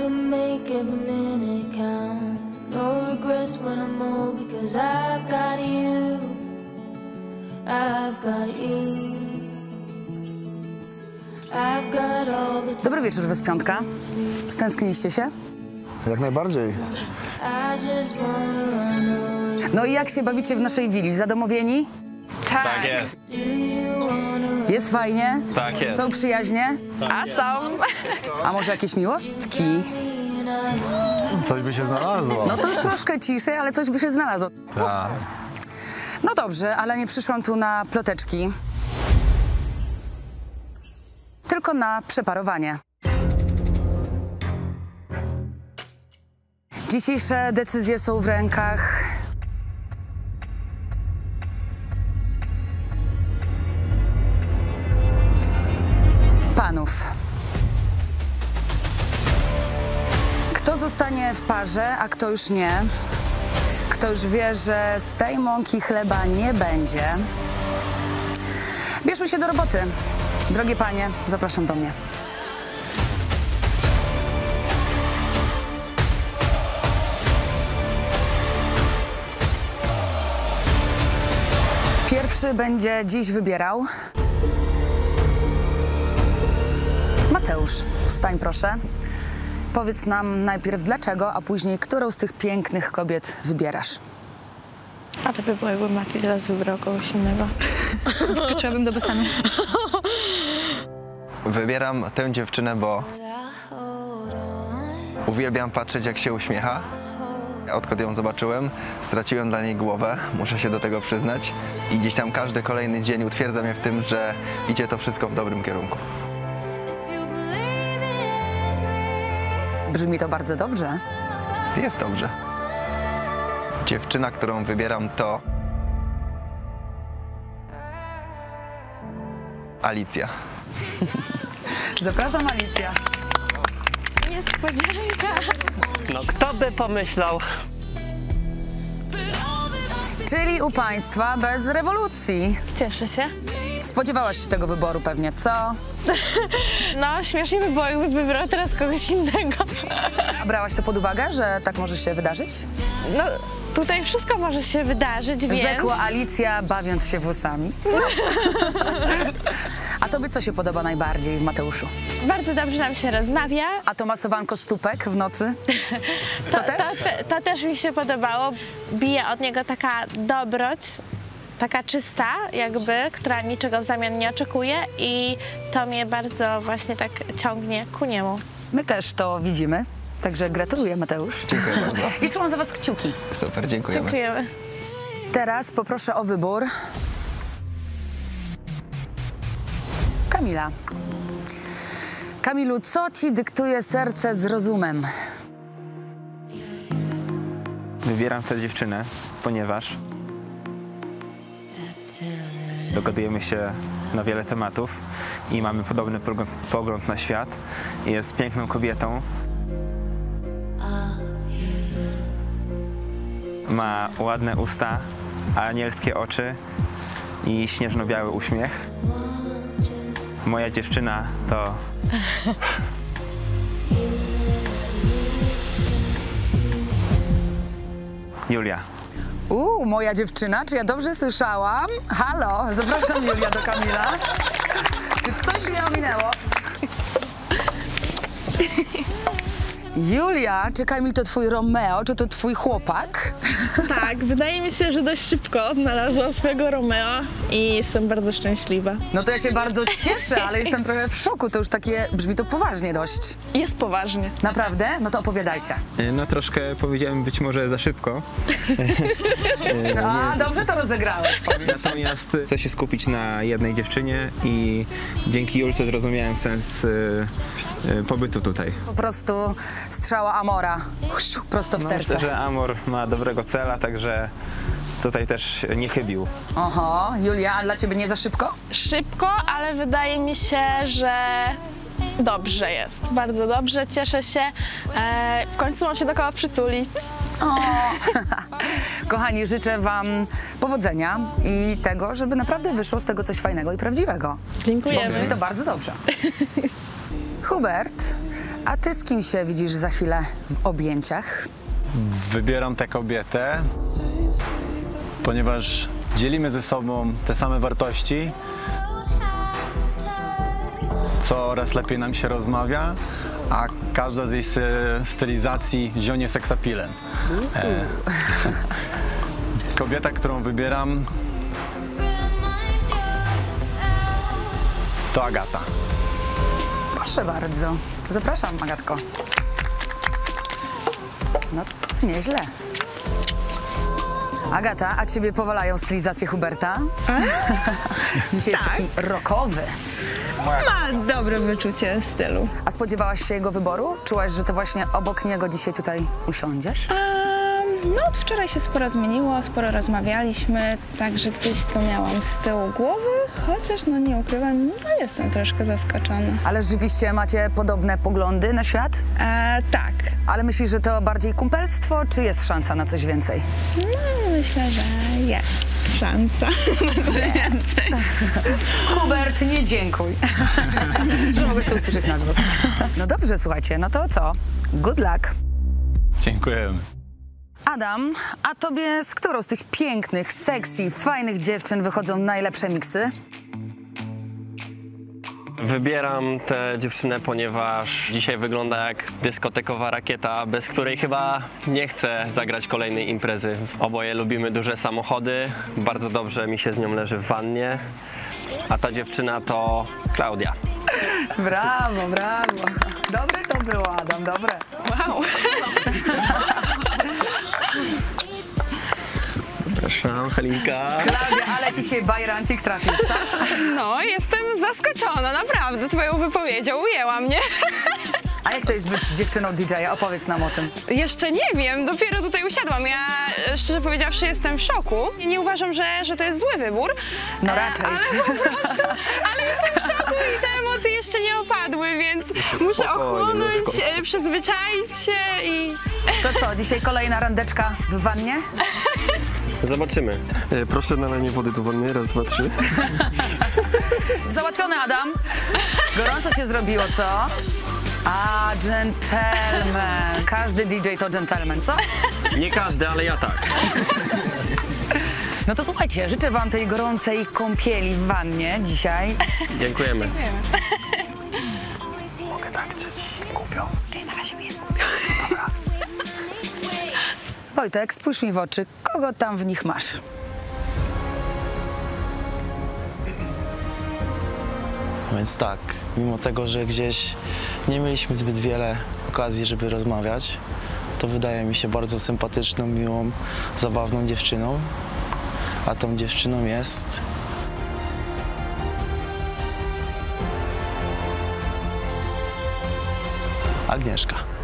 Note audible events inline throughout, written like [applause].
Wanna make every minute count. No regrets when I'm old because I've got you. I've got you. I've got all the time. Dobry wieczór, Wyspiątka. Stęskniliście się? Jak najbardziej. I just wanna run away. No i jak się bawicie w naszej willi? Zadomowieni? Tak jest, Do you Jest fajnie? tak jest. Są przyjaźnie? A są. A może jakieś miłostki? Coś by się znalazło. No to już troszkę ciszej, ale coś by się znalazło. Tak. No dobrze, ale nie przyszłam tu na ploteczki. Tylko na przeparowanie. Dzisiejsze decyzje są w rękach zostanie w parze, a kto już nie? Kto już wie, że z tej mąki chleba nie będzie? Bierzmy się do roboty. Drogie panie, zapraszam do mnie. Pierwszy będzie dziś wybierał. Mateusz, wstań proszę. Powiedz nam najpierw dlaczego, a później którą z tych pięknych kobiet wybierasz. Ale by było, jakby Mati teraz wybrał kogoś innego. [laughs] Skoczyłabym do basenu. Wybieram tę dziewczynę, bo uwielbiam patrzeć, jak się uśmiecha. Odkąd ją zobaczyłem, straciłem dla niej głowę, muszę się do tego przyznać. I gdzieś tam każdy kolejny dzień utwierdza mnie w tym, że idzie to wszystko w dobrym kierunku. Brzmi to bardzo dobrze. Jest dobrze. Dziewczyna, którą wybieram, to. Alicja. [laughs] Zapraszam Alicja. Niespodzianka. No kto by pomyślał? Czyli u państwa bez rewolucji. Cieszę się. Spodziewałaś się tego wyboru pewnie, co? No, śmiesznie by było, jakby wybrał teraz kogoś innego. A brałaś to pod uwagę, że tak może się wydarzyć? No, tutaj wszystko może się wydarzyć, więc... Rzekła Alicja, bawiąc się włosami. A tobie co się podoba najbardziej w Mateuszu? Bardzo dobrze nam się rozmawia. A to masowanko stópek w nocy? [laughs] To, też? To, te- to też mi się podobało. Bije od niego taka dobroć, taka czysta jakby, która niczego w zamian nie oczekuje i to mnie bardzo właśnie tak ciągnie ku niemu. My też to widzimy. Także gratuluję Mateusz. Dziękuję bardzo. [laughs] I trzymam za was kciuki. Super, dziękujemy. Dziękujemy. Teraz poproszę o wybór. Kamila. Kamilu, co ci dyktuje serce z rozumem? Wybieram tę dziewczynę, ponieważ dogadujemy się na wiele tematów i mamy podobny pogląd, na świat. Jest piękną kobietą. Ma ładne usta, anielskie oczy i śnieżno-biały uśmiech. Moja dziewczyna to [laughs] Julia. Uuu, moja dziewczyna, czy ja dobrze słyszałam? Halo, zapraszam Julia do Kamila. Czy coś mnie ominęło? Julia, czy Kamil to twój Romeo, czy to twój chłopak? Tak, wydaje mi się, że dość szybko odnalazła swojego Romeo i jestem bardzo szczęśliwa. No to ja się bardzo cieszę, ale jestem trochę w szoku, to już takie, brzmi to poważnie dość. Jest poważnie. Naprawdę? No to opowiadajcie. No troszkę powiedziałem być może za szybko. A, dobrze to rozegrałeś, powiem. Natomiast chcę się skupić na jednej dziewczynie i dzięki Julce zrozumiałem sens y, y, pobytu tutaj. Po prostu strzała Amora, prosto w No, serce. myślę, że Amor ma dobrego cela, także tutaj też nie chybił. Oho, Julia, a dla ciebie nie za szybko? Szybko, ale wydaje mi się, że Dobrze jest, bardzo dobrze, cieszę się. E, w końcu mam się do kogo przytulić. [laughs] Kochani, życzę Wam powodzenia i tego, żeby naprawdę wyszło z tego coś fajnego i prawdziwego. Dziękujemy. Brzmi to bardzo dobrze. [laughs] Hubert, a Ty z kim się widzisz za chwilę w objęciach? Wybieram tę kobietę, ponieważ dzielimy ze sobą te same wartości. Coraz lepiej nam się rozmawia, a każda z jej stylizacji zionie seksapilem. E, [laughs] kobieta, którą wybieram, to Agata. Proszę bardzo. Zapraszam, Agatko. No to nieźle. Agata, a ciebie powalają stylizację Huberta? [laughs] Dzisiaj jest taki rockowy. Ma dobre wyczucie stylu. A spodziewałaś się jego wyboru? Czułaś, że to właśnie obok niego dzisiaj tutaj usiądziesz? No od wczoraj się sporo zmieniło, sporo rozmawialiśmy, także gdzieś to miałam z tyłu głowy, chociaż no nie ukrywam, no jestem troszkę zaskoczona. Ale rzeczywiście macie podobne poglądy na świat? A, tak, Ale myślisz, że to bardziej kumpelstwo, czy jest szansa na coś więcej? no myślę, że jest szansa [laughs] na coś więcej. [laughs] Hubert, nie dziękuj, [laughs] że mogłeś to usłyszeć na głos. No dobrze, słuchajcie, no to co? Good luck. Dziękujemy. Adam, a tobie z którą z tych pięknych, sexy, fajnych dziewczyn wychodzą najlepsze miksy? Wybieram tę dziewczynę, ponieważ dzisiaj wygląda jak dyskotekowa rakieta, bez której chyba nie chcę zagrać kolejnej imprezy. Oboje lubimy duże samochody, bardzo dobrze mi się z nią leży w wannie, a ta dziewczyna to Klaudia. Brawo, brawo. Dobre to było, Adam, dobre. Wow. [laughs] Zapraszam, Halinka. Klaudia, ale ci się bajrancik trafił, co? No, jestem zaskoczona, naprawdę, twoją wypowiedzią ujęła mnie. A jak to jest być dziewczyną DJ-a? Opowiedz nam o tym. Jeszcze nie wiem, dopiero tutaj usiadłam. Ja e, szczerze powiedziawszy jestem w szoku. Nie uważam, że, że to jest zły wybór. No E, raczej. Ale po prostu, ale jestem w szoku i te emocje jeszcze nie opadły, więc muszę Spokojnie, ochłonąć, e, przyzwyczaić się i... To co, dzisiaj kolejna randeczka w wannie? [laughs] Zobaczymy. E, Proszę nalanie wody do wanny, raz, dwa, trzy. [laughs] Załatwiony, Adam. Gorąco się zrobiło, co? A, gentleman. Każdy DJ to gentleman, co? Nie każdy, ale ja tak. No to słuchajcie, życzę wam tej gorącej kąpieli w wannie dzisiaj. Dziękujemy. Wojtek, spójrz mi w oczy. Kogo tam w nich masz? Więc tak, mimo tego, że gdzieś nie mieliśmy zbyt wiele okazji, żeby rozmawiać, to wydaje mi się bardzo sympatyczną, miłą, zabawną dziewczyną. A tą dziewczyną jest Agnieszka.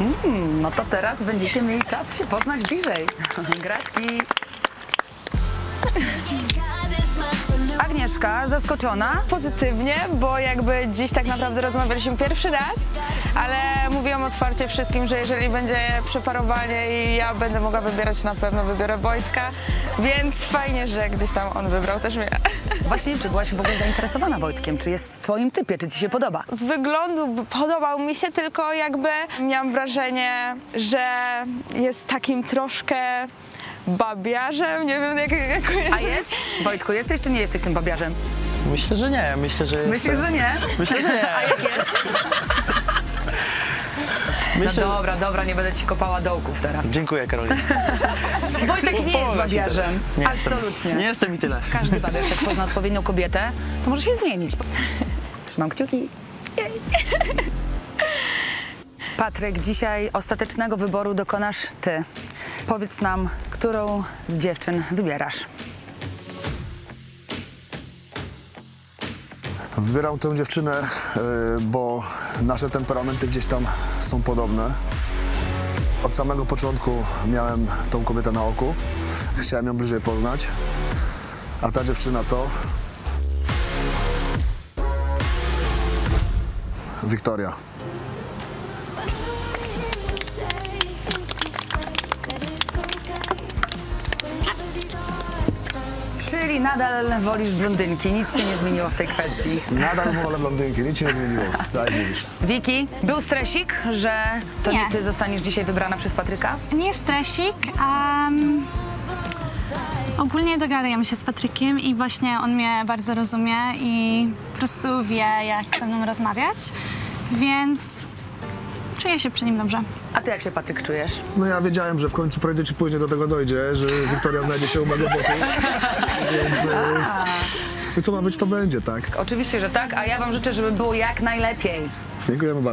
Mm, no to teraz będziecie mieli czas się poznać bliżej. [laughs] Gratki. Agnieszka, zaskoczona? Pozytywnie, bo jakby dziś tak naprawdę rozmawialiśmy pierwszy raz, ale mówiłam otwarcie wszystkim, że jeżeli będzie przeparowanie i ja będę mogła wybierać, na pewno wybiorę Wojtka, więc fajnie, że gdzieś tam on wybrał też mnie. Właśnie, czy byłaś w ogóle zainteresowana Wojtkiem? Czy jest w twoim typie? Czy ci się podoba? Z wyglądu podobał mi się, tylko jakby miałam wrażenie, że jest takim troszkę babiarzem, nie wiem jak... jak A jest? Wojtku, jesteś czy nie jesteś tym babiarzem? Myślę, że nie. Myślę, że jest. Myślisz, że nie? Myślę, że nie. A jak jest? Myślę, No dobra, dobra, nie będę ci kopała dołków teraz. Dziękuję, Karolina. [laughs] Wojtek nie jest babiarzem. Nie jestem. Absolutnie. Nie jestem i tyle. Każdy babiarz, jak pozna odpowiednią kobietę, to może się zmienić. [laughs] Trzymam kciuki. [laughs] Patryk, dzisiaj ostatecznego wyboru dokonasz ty. Powiedz nam, którą z dziewczyn wybierasz. Wybieram tę dziewczynę, y, bo nasze temperamenty gdzieś tam są podobne. Od samego początku miałem tą kobietę na oku. Chciałem ją bliżej poznać. A ta dziewczyna to Wiktoria. Czyli nadal wolisz blondynki, nic się nie zmieniło w tej kwestii. Nadal wolę blondynki, nic się nie zmieniło. Tak mówisz. Wiki, był stresik, że to nie, Nie. ty zostaniesz dzisiaj wybrana przez Patryka? Nie stresik. Um, ogólnie dogadujemy się z Patrykiem i właśnie on mnie bardzo rozumie i po prostu wie, jak ze mną rozmawiać, więc czuję się przy nim dobrze. A ty jak się Patryk czujesz? No ja wiedziałem, że w końcu prędzej czy później do tego dojdzie, że Wiktoria znajdzie się u mego boku. Więc e, [laughs] co ma być, to będzie, tak? Oczywiście, że tak, a ja wam życzę, żeby było jak najlepiej. Dziękujemy bardzo.